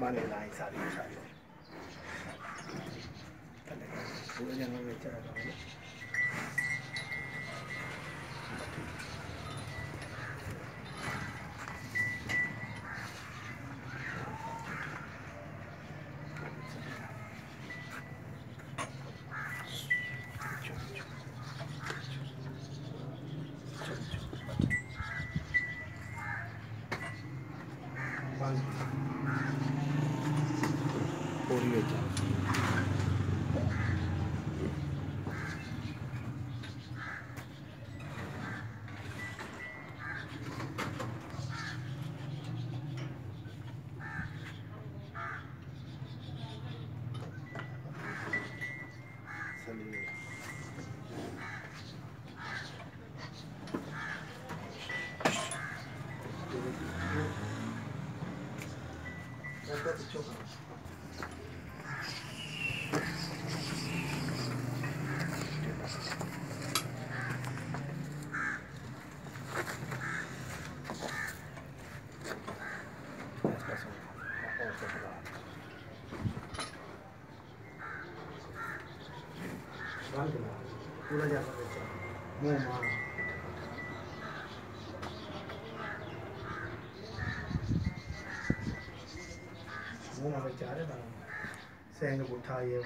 बनेलाई सारी सारी पास। और ये चाहिए 役で。もうまあ มมาไปจ่ายได้ะตังแสงกบุตรไายเอง